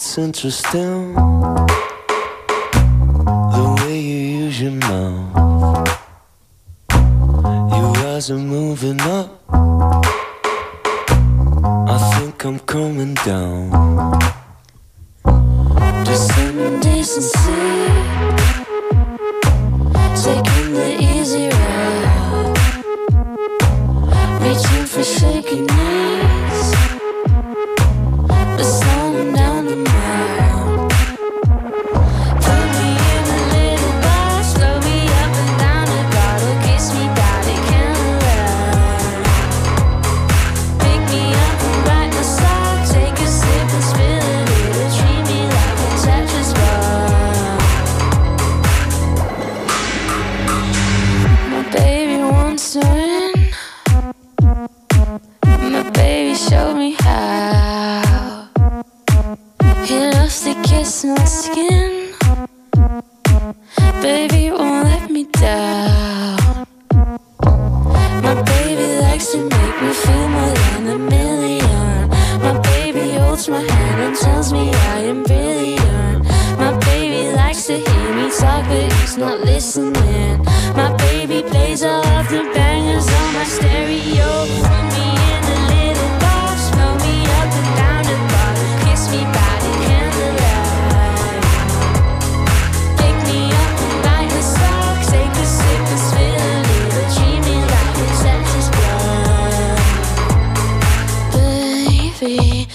it's interesting the way you use your mouth. Your eyes are moving up. I think I'm coming down. My skin. Baby won't let me down. My baby likes to make me feel more than a million. My baby holds my hand and tells me I am brilliant. My baby likes to hear me talk, but he's not listening. Me